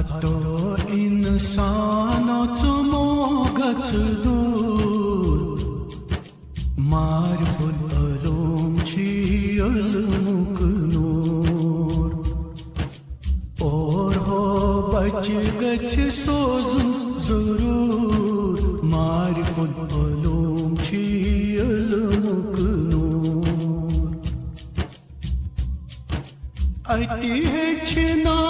حتی این سانات موقت دور معرف العلوم چی علمک نور اور ها بچگت سوز ضرور معرف العلوم چی علمک نور اتی ہے چنا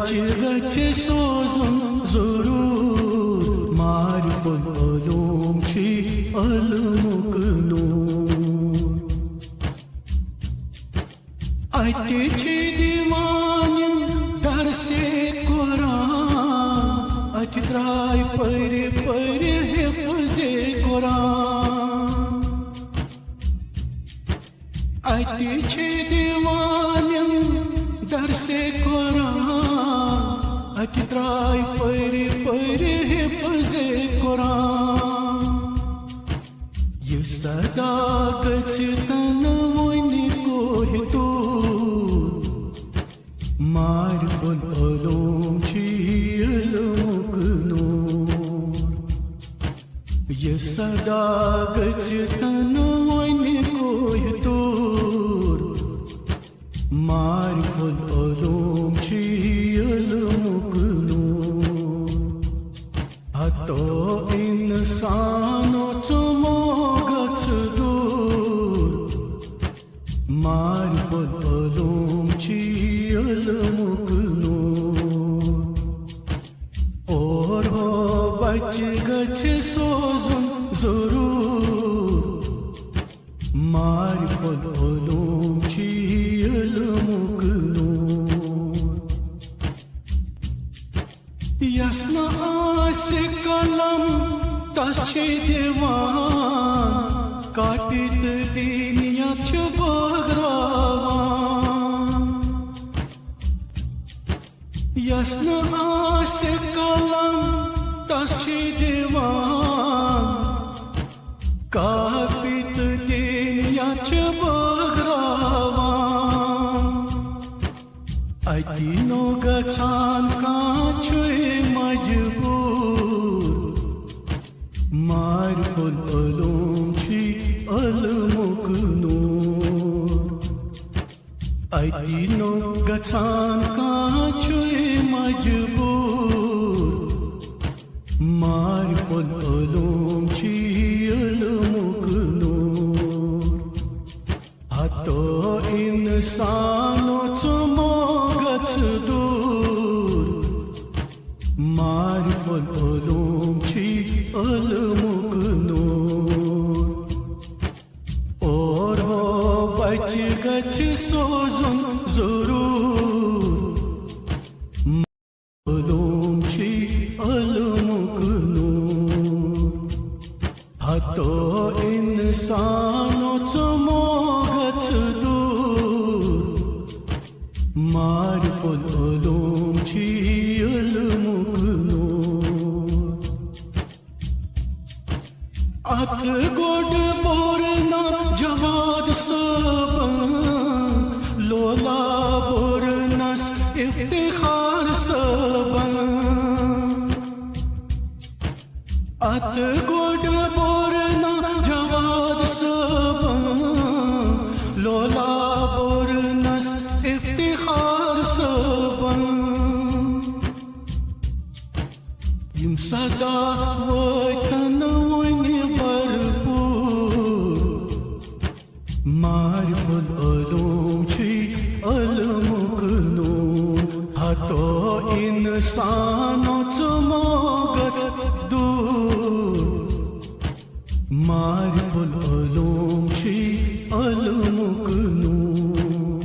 Açı gerçi sozun zorur Marifun olum çi alımuk یس نس قلم تس دان کٹ دنیا بغران یس نس قلم تس دان کت دنیا بغران اکی نو گان Aino Gatan Kacho பத்து கோடு معرف العلوم چی علمک نور۔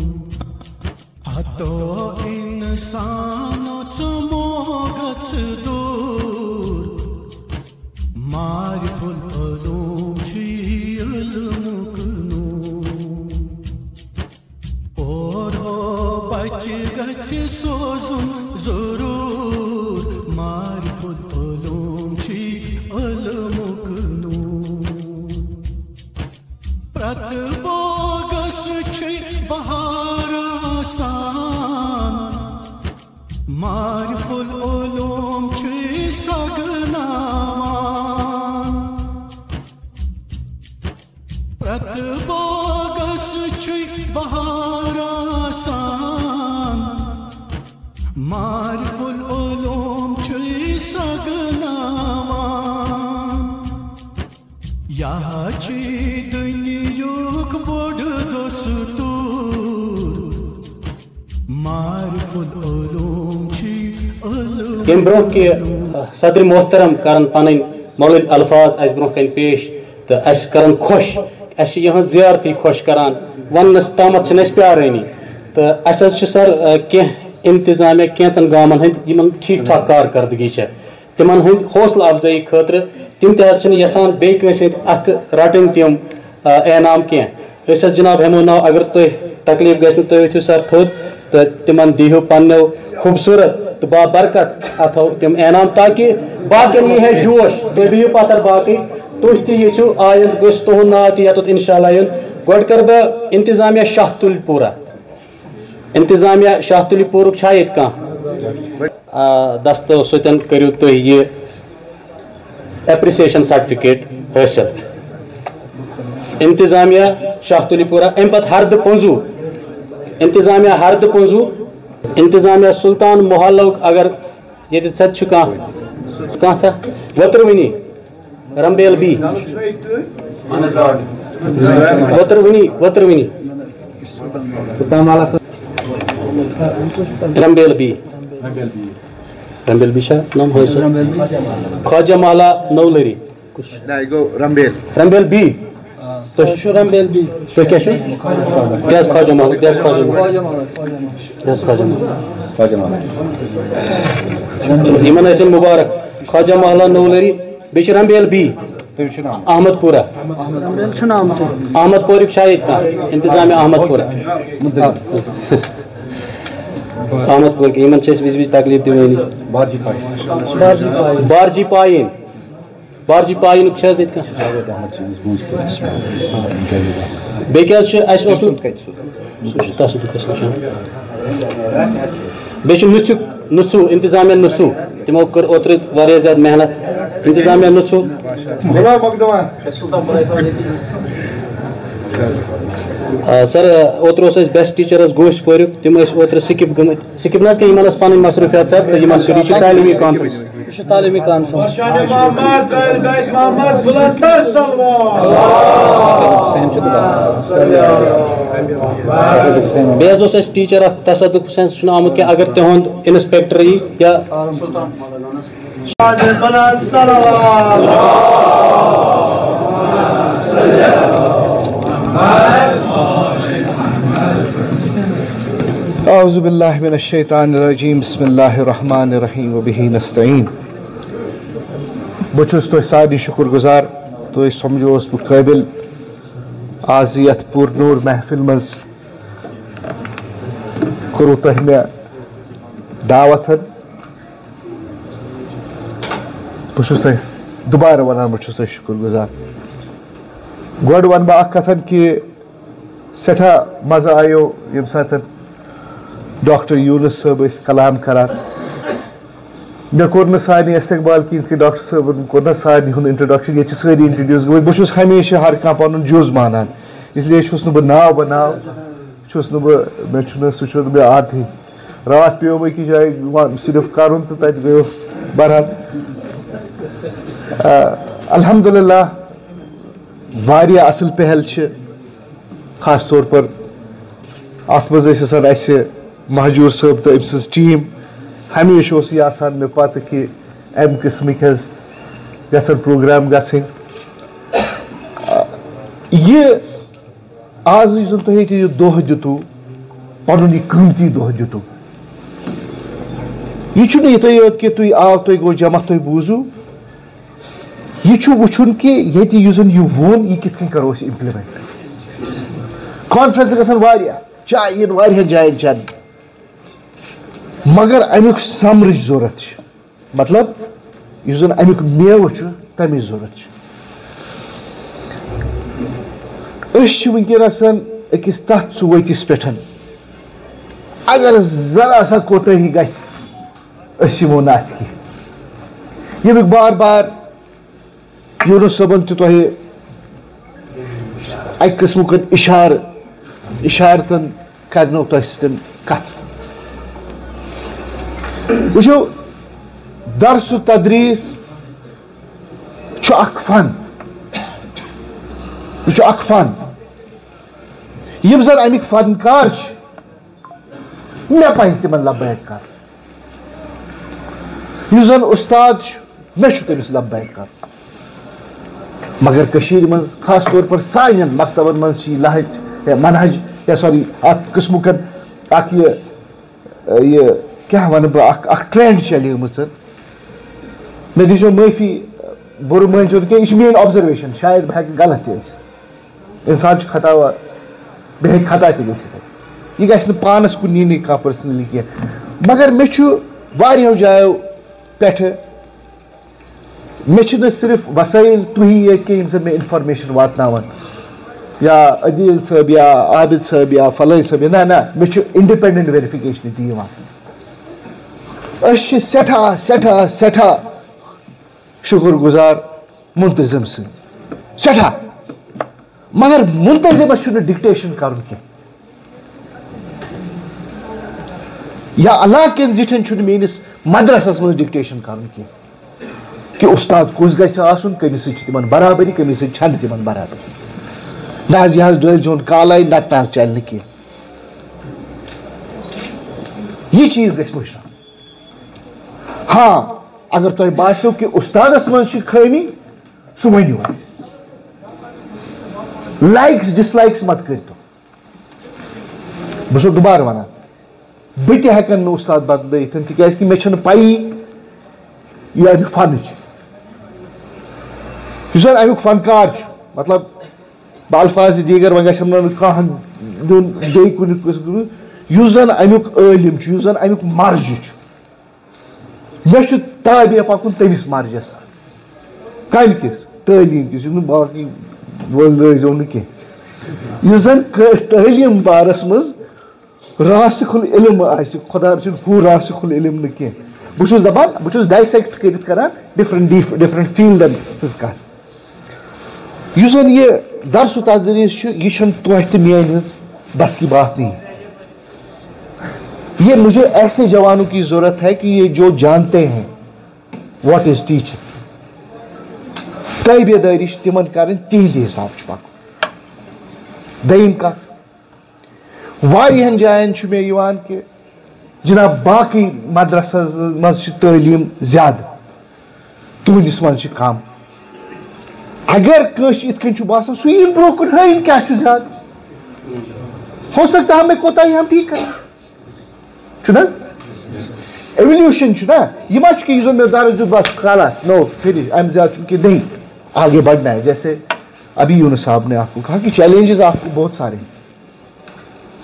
إنسان تموغت چموگت aşkın aman. Pratbo gasuçuy baharasan Mariful ulum çuy sakın aman. Yahaçi dünyi yuk bodu dosutur Mariful ulum علم یم برو کہ صدر محترم کرن پن مولد الفاظ اس برو کن پیش تو اس کرن خوش اس یہ زیارتی خوش کران ونس تامت اس پیارانی تو اس سر کی انتظامیہ کینچن گامن ہند یمن ٹھیک ٹھاک کارکردگی چھ تمن ہند حوصلہ افزائی خاطر تم تہ چھن یسان بی کنس ات رٹن تم انعام کی اس جناب ہمو نو اگر تھی تکلیف گھس تھی ؤتھِو سر تھوٚد تہٕ تِمن دیٖہِو پننیو خوٗبصوٗرت تہٕ با برکت اتھو تِم انعام تاکہِ باقین یی ہے جوش۔ تُہۍ بِہِو پتھر باقٕے تُہۍ تہِ ییٚژھِو آیند گٔژھ تُہُنٛد ناو تہِ یتتھ انشاء اللہ یُن گۄڈٕ کرٕ بہٕ انتظامیہ شاہ تُلۍ پوٗرا انتظامیہ شاہ تُلہِ پوٗرُک چھا ییٚتہِ کانٛہہ دستو سۭتۍ کٔرِو تُہۍ یہِ ایپرسیشن سرٹیفکیٹ حٲصِل انتظامیہ شاہ تُلہِ پوٗرا امہِ پتہٕ ہردٕ پنٛزوٗ انتظامیہ ہردٕ پنٛزوٗ انتظامیہ سلطان محلُک اگر چھُ کانٛہہ کانٛہہ سا؟ وتروٕنی رمبیل بی۔ وتروٕنی وتروٕنی رمبیل بی۔ رمبیل بی چھا نام حٲصِل خواجہ محلہ نولری۔ یہ رمبیل۔ رمبیل بی۔ تۄہہِ چھُو رمبیل بی تُہۍ کیٛاہ چھُو کیٛاہ حظ خواجہ محلہ کیٛاہ حظ خواجہ محلہ کیٛاہ حظ خواجہ محلہ یِمن ٲسِن مُبارک خواجہ محلہ نولری بیٚیہِ چھِ رمبیل بی احمد پورہ احمد پورِک چھا ییٚتہِ کانٛہہ انتظامیہ احمد پورہ احمد پور یِمن چھِ أسۍ وِزِ وِزِ تکلیف دِوٲنی بارجی پایِن بارجی پایِنُک چھِ حظ ییٚتہِ کانٛہہ بیٚیہِ کیٛاہ حظ چھُ اَسہِ اوسمُت سُہ چھُ تَتھ سۭتۍ گژھان بیٚیہِ چھُ نُژُک نُژوٗ انتظامیہ نُژوٗ تِمو کٔر اوترٕ واریاہ زیادٕ محنت انتظامیہ نُژوٗ آ، سر اوترٕ اوس اَسہِ بیسٹ ٹیٖچر حظ گوش پوریُک تِم ٲسۍ اوترٕ سِکِپ گٔمٕتۍ سِکِپ نہ حظ کینٛہہ یِمن ٲس پنٕنۍ مصروفیات سر بیٚیہِ حظ اوس اَسہِ ٹیٖچر اکھ تصدُق حُسین سُہ چھُنہٕ آمُت کینٛہہ اگر تِہُنٛد اِنسپیکٹر یی یا اعوذ باللہ من الشیطان الرجیم بسم اللہ الرحمن الرحیم وبہ نستعین بہٕ چھُس تۄہہِ سارنٕے شُکُر گُزار تُہۍ سمجھوس بہٕ قٲبِل آز یَتھ پوٗر نوٗر محفِل منٛز کوٚروٕ تۄہہِ مےٚ دعوت بہٕ چھُس تۄہہِ دُبارٕ وَنان بہٕ چھُس تۄہہِ شُکُر گُزار گۄڈٕ وَنہٕ بہٕ اَکھ کَتھ کہِ سٮ۪ٹھاہ مَزٕ آیو ییٚمہِ ساتہٕ ڈاکٹر یوٗنس صٲب ٲسۍ کلام کران مےٚ کوٚر نہٕ سارنٕے استقبال کِہیٖنۍ کہِ ڈاکٹر صٲبن کوٚر نہ سارنٕے ہُنٛد اِنٹرڈکشن ییٚتہِ چھِ سٲری اِنٹرڈیوٗس گٔمٕتۍ بہٕ چھُس ہمیشہِ ہر کانٛہہ پَنُن جُز مانان اِسلیے چھُس نہٕ بہٕ ناو بناو چھُس نہٕ بہٕ مےٚ چھُنہٕ سُہ چھُنہٕ مےٚ عادتھٕے راتھ پیٚو مےٚ أکِس جایہِ صرف کَرُن تہٕ تَتہِ گٔیو بہرحال الحمدُاللہ واریاہ اَصٕل پہل چھِ خاص طور پر اَتھ منٛز ٲسۍ آسان اَسہِ مہجوٗر صٲب تہٕ أمۍ سٕنٛز ٹیٖم ہمیشہ اوس یہ آسان مےٚ پتہ کہ امہِ قٕسمٕکۍ حظ گژھن پروگرام گژھٕنۍ یہِ آز یُس زن تۄہہِ ییٚتہِ یہِ دۄہ دِتوٗ پنُن یہِ قۭمتی دۄہ دِتوٗ یہِ چھُنہٕ یِتھٕے یوت کہِ تُہۍ آو تُہۍ گوٚو جمع تُہۍ بوٗزِو۔ یہِ چھُ وٕچھُن کہِ ییٚتہِ یُس زن یہِ ووٚن یہِ کِتھ کٔنۍ کرو أسۍ کانفرنس گژھن واریاہ چاے یِن واریاہن مگر امیُک سمرٕچ ضوٚرتھ چھِ۔ مطلب یُس زن امیُک میوٕ چھُ تمِچ ضوٚرتھ چھِ۔ أسۍ چھِ وٕنکیٚنس اگر ذرا سا کوتٲہی گژھِ، أسۍ یِمو نہٕ بار بار یوٗنس صٲبن تہِ تۄہہِ اکہِ قٕسمُک اِشارٕ، اِشارتن کرنو تۄہہِ سۭتۍ کتھ۔ وٕچھو درسُ تدریٖس چھُ اکھ فن یہِ چھُ اکھ فن یِم زن امیِکۍ فنکار چھِ مےٚ پزِ تِمن لبیک کرُن یُس زن اُستاد چھُ مےٚ چھُ تٔمِس لبیک کرُن مگر کٔشیٖرِ منٛز خاص طور پر سانٮ۪ن مکتبن منٛز چھِ یہِ لہج یا منہج یا سوری اکھ قٕسمُک اکھ یہِ یہِ کیاہ ونہٕ بہٕ اکھ ٹرینڈ چلیمٕژ مےٚ دیٖزیو معٲفی، بُرٕ مٲنۍزیو نہٕ کینٛہہ، یہِ چھِ میٲنۍ شاید بہٕ ہٮ۪کہٕ غلط تہِ ٲسِتھ. اِنسان چھُ خطا بیٚیہِ ہیٚکہِ خطا تہِ گٔژھِتھ. یہِ گژھِ نہٕ پانس کُن نِنٕے کانٛہہ پٔرسنلی کینٛہہ. مگر مےٚ چھُ واریاہو جایو پٮ۪ٹھٕ، مےٚ چھِنہٕ صرف وسٲیِل تُہی ییٚتہِ کینٛہہ یِم زن مےٚ اِنفارمیشن واتناوان یا عدیٖل صٲب یا عابد صٲب یا فلٲنۍ صٲب نہ نہ، مےٚ چھُ ویرفکیشن تہِ یِوان أسۍ چھِ سٮ۪ٹھاہ سٮ۪ٹھاہ سٮ۪ٹھاہ شُکُر گُزار مُنتظم سٕنٛدۍ سٮ۪ٹھاہ مگر مُنتظمس چھُنہٕ ڈِکٹیشن کرُن کینٛہہ یا علاقہٕ کٮ۪ن زِٹھٮ۪ن چھُنہٕ میٲنِس مدرسس منٛز ڈِکٹیشن کرُن کینٛہہ کہِ اُستاد کُس گژھِ آسُن کٔمِس سۭتۍ چھِ تِمن برابری کٔمِس سۭتۍ چھنہٕ تِمن برابری۔ نہ حظ یہِ حظ ڈٲلۍ زیوٚن کالے نتہٕ نہ حظ چلہِ نہٕ کینٛہہ یہِ چیٖز گژھِ مٔشراوُن ہاں اگر تۄہہِ باسیو کہِ اُستادس منٛز چھِ خٲمی سُہ ؤنِو اَسہِ لایکٕس ڈِسلایکٕس مت کٔرتو بہٕ چھُسو دُبارٕ وَنان بہٕ تہِ ہٮ۪کن نہٕ اُستاد بدلٲیِتھ تِکیازِ کہِ مےٚ چھنہٕ پَیی یہِ اَمیُک فنٕچ یُس زن امیُک فنکار چھُ مطلب بہٕ الفاظ دیٖگر وۄنۍ گژھِ نہٕ کانٛہہ دیُن بیٚیہِ کُنہِ قٕسمُک یُس زن امیُک عٲلِم چھُ یُس زن امیُک مرجہِ چھُ مےٚ چھُ تابے پکُن تٔمِس مرجس کمہِ کِس تعلیٖم کِس یُس نہٕ باقٕے لٲزیو نہٕ کینٛہہ یُس زن تعلیٖم بارس منٛز راسِک العلم آسہِ خۄدا رٔچھِنۍ ہُہ راسِک العلم نہٕ کینٛہہ بہٕ چھُس دپان بہٕ چھُس ڈایسیکٹ کٔرِتھ کران ڈِفرنٹ ڈِفرنٹ فیٖلڈن ہٕنٛز کتھ یُس زن یہِ درسُ تدریٖس چھُ یہِ چھنہٕ توتہِ تہِ میٲنۍ ہٕنٛز بس کی بات نہیں یہ مجھے ایسے جوانوں کی ضرورت ہے کہ یہ جو جانتے ہیں۔ واٹ از ٹیچر طٲبہِ دٲری چھِ تِمن کرٕنۍ حساب چھُ پکُن دوٚیِم کتھ واریاہن چھُ مےٚ یِوان کہِ جناب باقٕے مدرسس منٛز چھِ تعلیٖم زیادٕ تُہنٛدِس منٛز چھِ کم اگر کٲنٛسہِ یِتھ کٔنۍ چھُ باسان سُہ یی برونٛہہ کُن ہٲیِن چھُ زیادٕ ہو سکتا ہے میں کوتاہی ہم ٹھیک کریں۔ چھُنہ ایولیوشن چھُنہ یہِ ما چھُ کہِ یُس زن مےٚ درس بس خلاص نو فِنش امہِ زیادٕ چھُنہٕ کینٛہہ نہیں آگے بڑھنا ہے جیسے ابھی یونس صاحب نے آپ کو کہا کہ چیلنجز آپ کو بہت سارے ہیں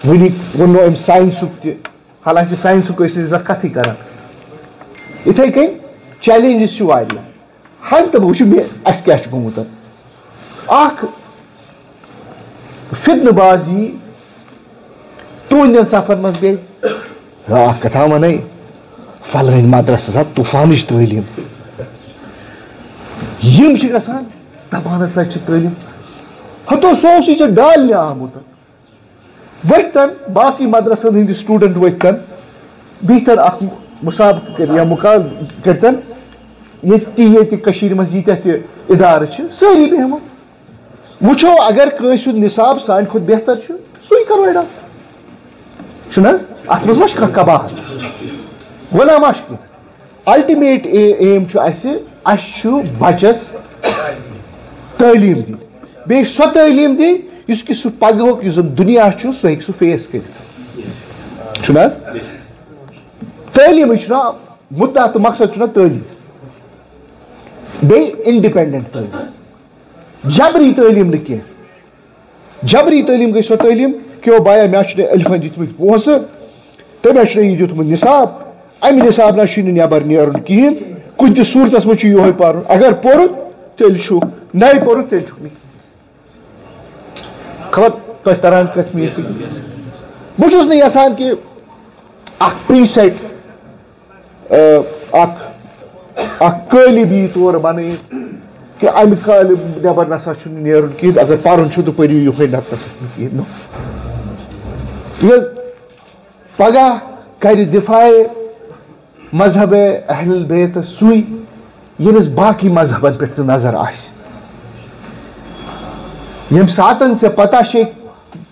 وٕنی ووٚنو أمۍ ساینسُک تہِ حالانکہِ ساینسُک ٲسۍ أسۍ زانٛہہ کتھٕے کران یِتھٕے کٔنۍ چیلینجز چھِ واریاہ ہنٛگ تہٕ وٕچھو مےٚ اَسہِ کیاہ چھُ گوٚمُت اکھ فِتنہٕ باز یی تُہنٛدٮ۪ن سفرن منٛز بیٚیہِ اکھ کتھا وَنَے فلٲنۍ مدرس ہسا طوٗفانٕچ تعلیٖم یِم چھِ گژھان دپان ٲسۍ لَٹہِ چھِ تعلیٖم ہتو سُہ اوسُے ژےٚ ڈالنہِ آمُت ؤتھتن باقٕے مدرسن ہٕنٛدۍ سٹوٗڈنٹ ؤتھتن بِہتن اکھ مُسابقہٕ کٔرِتھ یا مُقابل کٔرتن ییٚتہِ تہِ ییٚتہِ کٔشیٖرِ منٛز ییٖتیاہ تہِ اِدارٕ چھِ سٲری بیٚہمو وٕچھو اگر کٲنٛسہِ ہُنٛد نِصاب سانہِ کھۄتہٕ بہتر چھُ سُے کرو ایڈاپٹ چھُنہٕ حظ اتھ منٛز ما چھِ کانٛہہ کباہ۔ غلام عاشقی الٹِمیٹ ایم چھُ اَسہِ اَسہِ چھُ بَچَس تعلیٖم دِنۍ بیٚیہِ سۄ تعلیٖم دِنۍ یُس کہِ سُہ پَگہُک یُس زَن دُنیا چھُ سُہ ہیٚکہِ سُہ فیس کٔرِتھ۔ چھُنہ حظ تعلیٖمٕے چھُنہ مُدعا تہٕ مقصد چھُنہ تعلیٖم۔ بیٚیہِ اِنڈِپٮ۪نٛڈٮ۪نٛٹ تعلیٖم۔ جبری تعلیٖم نہٕ کینٛہہ۔ جبری تعلیٖم گٔے سۄ تعلیٖم۔ کہِ او بایا مےٚ چھُنہٕ عِلفَن دِتمٕتۍ پونٛسہٕ تٔمۍ چھُنہٕ یہِ دیُتمُت نِصاب اَمہِ نِصاب نہ چھُے نہٕ نٮ۪بر نیرُن کِہیٖنۍ کُنہِ تہِ صوٗرتَس منٛز چھُ یِہوے پَرُن اگر پوٚرُتھ تیٚلہِ چھُ نَے پوٚرُتھ تیٚلہِ چھُکھ نہٕ خبر تۄہہِ تران کَتھ مےٚ فِکر بہٕ چھُس نہٕ یَژھان کہِ اکھ پرٛی سٮ۪ٹ اکھ اکھ قٲلب یی تورٕ بَنٲیِتھ کہِ اَمہِ کالہِ نٮ۪بر نسا چھُنہٕ نیرُن کِہیٖنۍ اگر پَرُن چھُ تہٕ پٔرِو یِہوے نَتہٕ نسا چھُنہٕ کِہیٖنۍ نہٕ تِکیٛازِ پگاہ کرِ مذہب اہل بیتہٕ سُے ییٚمِس باقٕے مذہبن پٮ۪ٹھ تہِ نظر آسہِ ییٚمہِ ساتہٕ ژےٚ پتہ چھے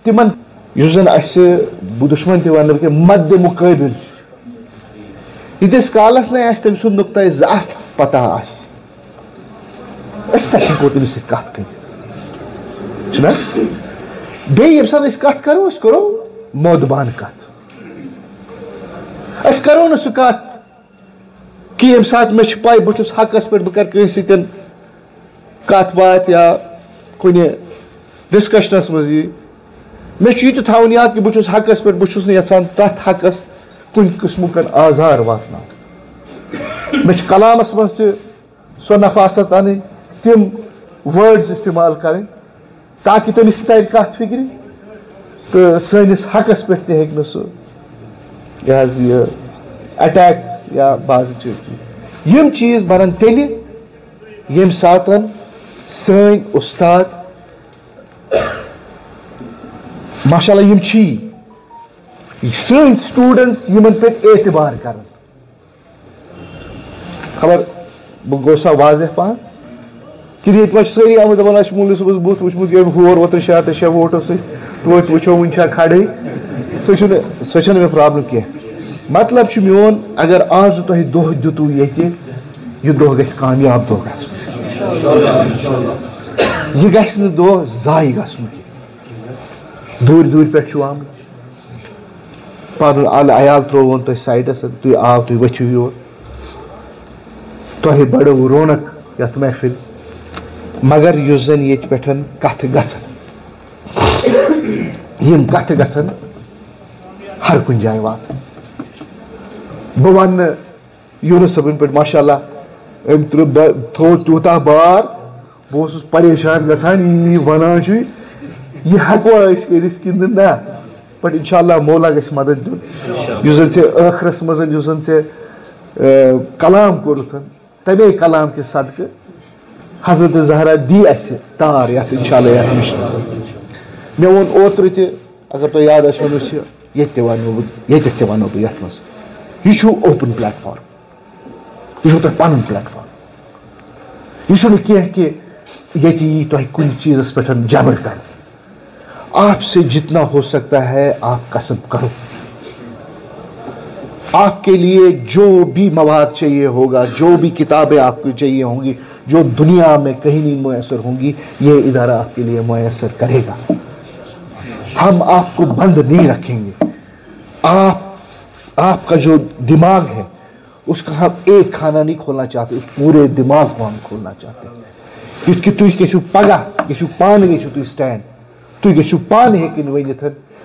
تِمن یُس زن اَسہِ بہٕ دُشمن تہِ وَنہٕ کہِ مدِ مُقٲبِل چھُ ییٖتِس کالس نہٕ اَسہِ تٔمۍ سُنٛد نُقطے ضعف پتہ آسہِ أسۍ کَتہِ ہٮ۪کو تٔمِس سۭتۍ کَتھ کٔرِتھ چھُنہ بیٚیہِ ییٚمہِ ساتہٕ أسۍ أسۍ مودبان کَتھ أسۍ کَرو نہٕ سُہ کَتھ کہِ ییٚمہِ ساتہٕ مےٚ چھِ پاے بہٕ چھُس حقس پٮ۪ٹھ بہٕ کَرٕ کٲنٛسہِ سۭتۍ کَتھ باتھ یا کُنہِ ڈِسکشنَس منٛز یی مےٚ چھُ یہِ تہِ تھاوُن یاد کہِ بہٕ چھُس حقس پٮ۪ٹھ بہٕ چھُس نہٕ یَژھان تَتھ حقس کُنہِ قٕسمُک آزار واتناوُن مےٚ چھُ کلامَس منٛز تہِ سۄ نفاست اَنٕنۍ تِم وٲڈٕس اِستعمال کَرٕنۍ تاکہِ تٔمِس تہِ تَرِ کَتھ فِکرِ تہٕ سٲنِس حقس پٮ۪ٹھ تہِ ہیٚکہِ نہٕ سُہ یہِ حظ یہِ اَٹیک یا بازٕ چٲٹی یِم چیٖز بَنن تیٚلہِ ییٚمہِ ساتہٕ سٲنۍ اُستاد۔ ماشاء اللہ یِم چھی۔ سٲنۍ سٹوٗڈنٛٹٕس یِمن پٮ۪ٹھ اعتبار کران خبر بہٕ گوٚو سا واضح پہن کِنہٕ ییٚتہِ ما چھِ سٲری آمٕتۍ دَپان اَسہِ چھُ مولوی صٲبَس بُتھ وٕچھمُت ییٚمۍ ہور اوترٕ شیٚے ہَتھ شیٚے ووٹو سۭتۍ توتہِ وٕچھو وٕنہِ چھا کھڑے سُہ چھُنہٕ سۄ چھَنہٕ مےٚ پرابلِم کینٛہہ مطلب چھُ میون اگر آزٕ تۄہہِ دۄہ دِتوٗ ییٚتہِ یہِ دۄہ گژھِ کامیاب دۄہ گژھُن یہِ گژھِ نہٕ دۄہ زایہِ گژھُن کینٛہہ دوٗرِ دوٗرِ پٮ۪ٹھ چھُو آمٕتۍ پَنُن اَلہٕ عیال ترٛووُن تۄہہِ سایڈَس تُہۍ آو تُہۍ ؤتھِو یور تۄہہِ بَڑٲوٕ رونق یَتھ محفِل مگر یُس زَن ییٚتہِ پٮ۪ٹھ کَتھٕ گژھن یِم کَتھٕ گژھن ہر کُنہِ جایہِ واتٕنۍ بہٕ وَننہٕ یوٗنس صٲبٕنۍ پٲٹھۍ ماشاء اللہ أمۍ ترٛٲو تھوٚو تیوٗتاہ بار بہٕ اوسُس پریشان گژھان یی وَنان چھُے یہِ ہٮ۪کوا أسۍ کٔرِتھ کِنہٕ نہ بٹ اِنشاء اللہ مولا گژھِ مدد دیُن یُس زَن ژےٚ ٲخرس منٛز یُس زَن ژےٚ کلام کوٚرُتھ تَمے کلام کہِ صدقہٕ۔ حضرت زہرا دی اَسہِ تار یَتھ اِنشاء اللہ یَتھ مِشنَس مےٚ ووٚن اوترٕ اگر تۄہہِ یاد آسہِ ووٚنُس یہِ، ییٚتہِ تہِ وَنو بہٕ ییٚتٮ۪تھ تہِ وَنو بہٕ یَتھ منٛز۔ یہِ چھُو پلیٹ فارم یہِ چھُو تۄہہِ پَنُن پلیٹ فارم یہِ چھُنہٕ کینٛہہ کہِ ییٚتہِ یی تۄہہِ کُنہِ چیٖزَس پٮ۪ٹھ جبر کَرنہٕ آپ سے جتنا ہو سکتا ہے آپ کسب کرو۔ آپ کے لیے جو بھی مواد چاہیے ہوگا، جو بھی کتابیں آپ کو چاہیے ہوں گی جو دنیا میں کہیں نہیں میسر ہوں گی، یہ ادارہ آپ کے لیے میسر کرے گا۔ ہم آپ کو بند نہیں رکھیں گے۔ آپ آپ کا جو دماغ ہے، اس کا ہم ایک کھانا نہیں کھولنا چاہتے، اس پورے دماغ کو ہم کھولنا چاہتے ہیں۔ یُتھ کہِ تُہۍ گٔژھِو پگاہ گٔژھِو پانہٕ گٔژھِو تُہۍ سٹینڈ تُہۍ گٔژھِو پانہٕ ہیٚکِنۍ ؤنِتھ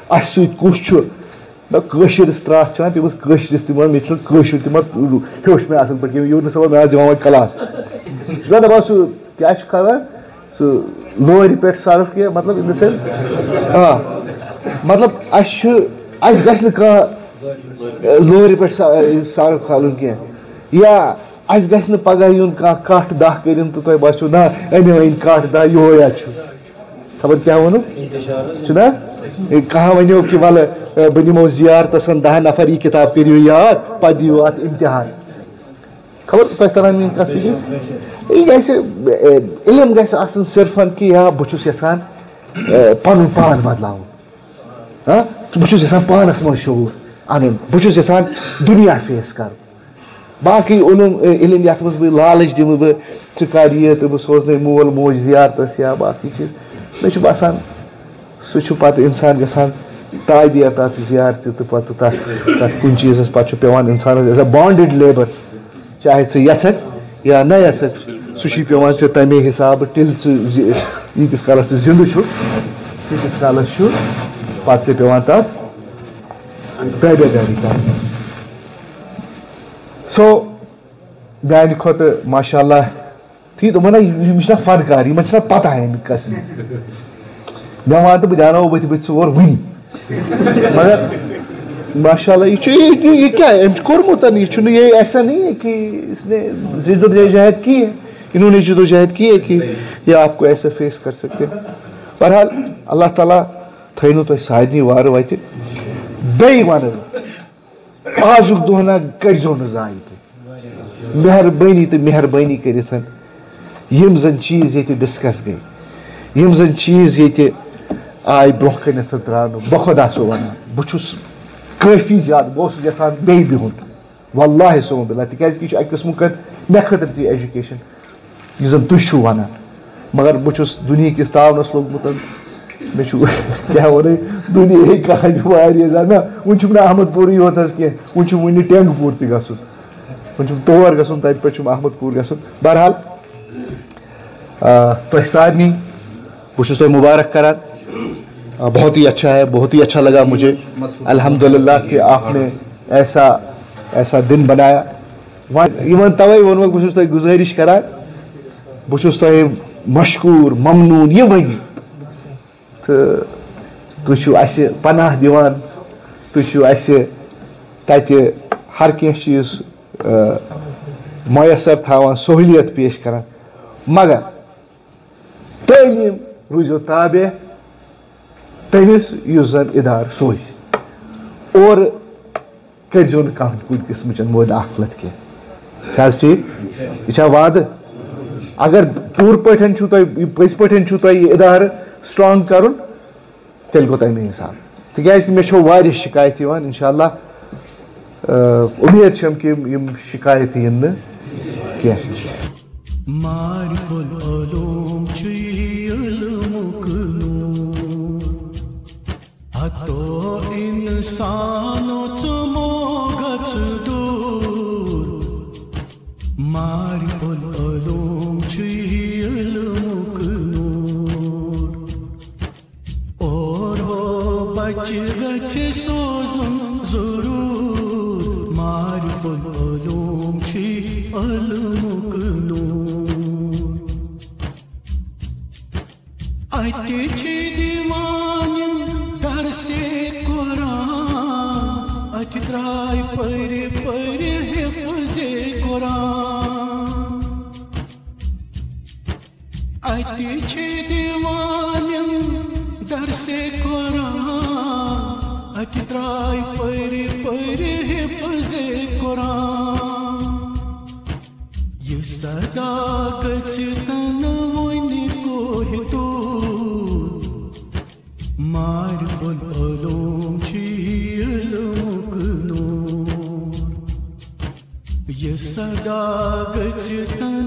اَسہِ سۭتۍ کُس چھُ نہ کٲشِرِس ترٛٹھ چھِ تِم ٲسۍ کٲشرِس تہِ وَنان مےٚ چھُنہٕ کٲشُر تہِ ما ہیوٚچھ مےٚ اَصٕل پٲٹھۍ یوٗنس صٲبَن مےٚ آسہِ دِوان وۄنۍ کلاس۔ چھُ نہ دَپان سُہ کیٛاہ چھُ کھالان سُہ لورِ پٮ۪ٹھ سرف کینٛہہ مطلب اِن دَ سٮ۪نٕس آ مطلب اَسہِ چھُ، اَسہِ گژھِ نہٕ کانٛہہ لورِ پٮ۪ٹھ سرف کھالُن کینٛہہ۔ یا اَسہِ گژھِ نہٕ پگاہ یُن کانٛہہ کَٹھ دَہ کٔرِنۍ تہٕ تۄہہِ باسیو، نہ، أمۍ أنۍ کَٹھ دَہ، یِہوے چھُ۔ خبر کیٛاہ ووٚنُو چھُنہ کانٛہہ وَنیو کہِ وَلہٕ، بہٕ نِمو زِیارتَس دَہ نَفر، یہِ کِتاب کٔرِو یاد، پَتہٕ دِیِو اَتھ خبر تۄہہِ تَران میٲنۍ کَتھ فِکرِ یہِ گژھِ علم گژھِ آسُن صرفن کہِ یا بہٕ چھُس یَژھان پَنُن پان بَدلاوُن بہٕ چھُس یَژھان پانَس منٛز شعوٗر اَنُن بہٕ چھُس یَژھان دُنیا فیس کَرُن باقی علم علم یتھ مز بہ لالچ دم بہ ژٕ کر یہ تو بہ سوزنے مول موج زیارتس یا باقی چیز مے چھُ باسان سُہ چھُ پتہٕ اِنسان گژھان تابع تتھ زیارتہِ تہٕ پتہٕ تتھ تتھ کُنہِ چیٖزس پتہٕ چھُ پیٚوان اِنسانس ایز اے بانڈِڈ لیبر چاہے ژٕ یژھکھ یا نہ یژھکھ سُہ چھُے پیٚوان ژےٚ تمے حسابہٕ تیٚلہِ ژٕ ییٖتِس کالس ژٕ زِندٕ چھُکھ تیٖتِس کالس چھُ پتہٕ ژےٚ پیٚوان تتھ تابع دٲری کرٕنۍ سو میانہِ کھۄتہٕ ماشاء اللہ ٹھیٖک دوٚپمَو نہ یِم چھِنہ فنکار یِمن چھِنہ پتہ اَمہِ قٕسمہِ مےٚ وَن تہٕ بہٕ دیٛاناوو بٕتھِ بٕتھِ ژور وٕنی مگر ماشاء اللہ یہ چھُ یہ یہ کیا ہے؟ أمۍ چھُ کوٚرمُت یہ چھُنہٕ یہ ایسا نہیں ہے کہ اس نے جدوجہد کی ہے۔ انہوں نے جدوجہد کی ہے کہ یہ آپ کو ایسے فیس کر سکتے ہیں۔ بہرحال، اللہ تعالیٰ تھٲینو تۄہہِ سارنٕے وارٕ وَتہِ بیٚیہِ وَنہٕ بہٕ آزُک دۄہ نہ کٔرۍزیو نہٕ زانٛہہ کینٛہہ مہربٲنی تہٕ مہربٲنی کٔرِتھ یِم زَن چیٖز ییٚتہِ ڈِسکس گٔے یِم زَن چیٖز ییٚتہِ آیہِ برونٛہہ کَنٮ۪تھ ترٛاونہٕ بہٕ خۄدا چھُسو وَنان بہٕ چھُس کٲفی زیادٕ بہٕ اوسُس یَژھان بیٚیہِ بِہُن واللہ سوم بِلا تِکیازِ کہِ یہِ چھُ اَکہِ قٕسمُک مےٚ خٲطرٕ تہِ ایجوکیشن یُس زَن تُہۍ چھِو وَنان۔ مگر بہٕ چھُس دُنہِکِس تاونَس لوٚگمُت، مےٚ چھُ کیٛاہ وَنٕے دُنہِکۍ کامہِ واریاہ زیادٕ۔ نہ، وٕنہِ چھُم نہٕ احمد پوٗرٕے یوت حظ کینٛہہ، وٕنہِ چھُم وٕنہِ ٹینٛگہٕ پوٗر تہِ گژھُن۔ وۄنۍ چھُم تور گژھُن، تَتہِ پٮ۪ٹھ چھُم احمد پوٗر گژھُن۔ بہرحال تۄہہِ سارنٕے بہٕ چھُس تۄہہِ مُبارک کران۔ بہت ہی اچھا ہے، بہت ہی اچھا لگا مجھے۔ الحمدللہ کہ آپ نے ایسا ایسا دن بنایا۔ یِمن توے ووٚنمو بہٕ چھُس تۄہہِ گُزٲرِش کران بہٕ چھُس تۄہہِ مشکوٗر، ممنوٗن، یہِ ؤنی تہٕ تُہۍ پناہ دِوان تُہۍ چھِو اَسہِ ہر کینٛہہ چیٖز مۄیسر تھاوان، سہوٗلیت پیش کران مگر تعلیٖم روٗزِو تابع تٔمِس یُس زَن اِدارٕ سوزِ اورٕ کٔرۍزیو نہٕ کانٛہہ کُنہِ قٕسمٕچ مٲدٕ اکھ لَتھ کینٛہہ۔ چھا حظ ٹھیٖک؟ یہِ چھا وعدٕ؟ اگر پوٗرٕ پٲٹھۍ چھُو تۄہہِ پٔزۍ پٲٹھۍ چھُو تۄہہِ یہِ اِدارٕ سٹرانٛگ کَرُن، تیٚلہِ گوٚو تَمے حِساب۔ تِکیازِ کہِ مےٚ چھو واریاہ شِکایت یِوان اِنشاء اللہ اُمید چھَم کہِ یِم شِکایت یِن نہٕ کینٛہہ۔ حتو انسانو یہِ سدا گژھِ تنہٕ وۄنۍ کوہِ یہ سدا العلوم